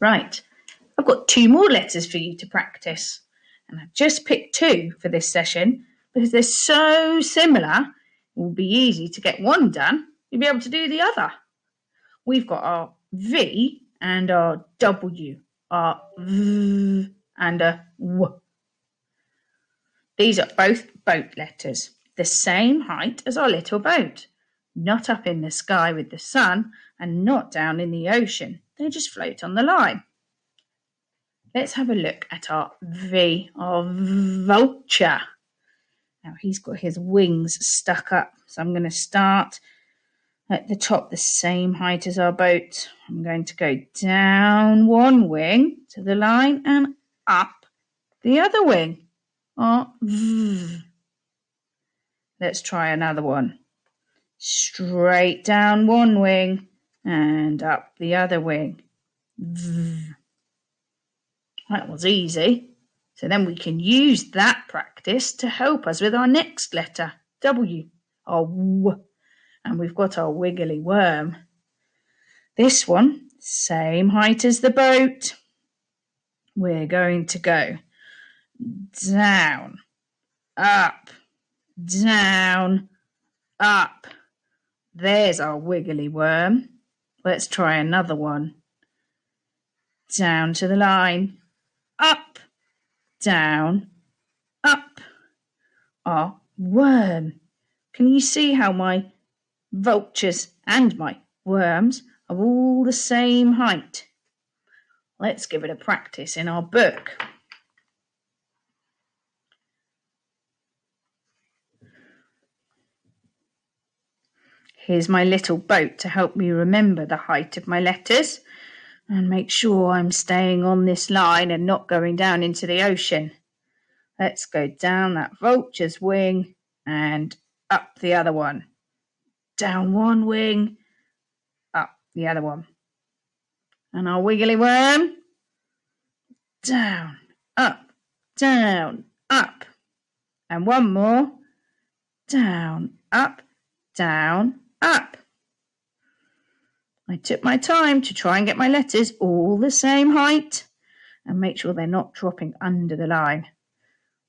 Right, I've got two more letters for you to practice. And I've just picked two for this session because they're so similar, it will be easy to get one done. You'll be able to do the other. We've got our V and our W, our V and a W. These are both boat letters, the same height as our little boat. Not up in the sky with the sun and not down in the ocean. They just float on the line. Let's have a look at our V, our vulture. Now he's got his wings stuck up, so I'm going to start at the top, the same height as our boat. I'm going to go down one wing to the line and up the other wing. Oh, Let's try another one. Straight down one wing and up the other wing. That was easy. So then we can use that practice to help us with our next letter, W, our W. And we've got our wiggly worm. This one, same height as the boat. We're going to go down, up, down, up. There's our wiggly worm. Let's try another one. Down to the line, up, down, up. Our worm. Can you see how my vultures and my worms are all the same height? Let's give it a practice in our book. Here's my little boat to help me remember the height of my letters and make sure I'm staying on this line and not going down into the ocean. Let's go down that vulture's wing and up the other one. Down one wing, up the other one. And our wiggly worm, down, up, down, up. And one more, down, up, down, up. I took my time to try and get my letters all the same height and make sure they're not dropping under the line.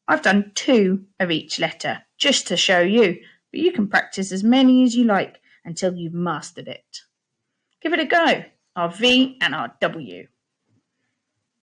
I've done two of each letter just to show you, but you can practice as many as you like until you've mastered it. Give it a go, our V and our W.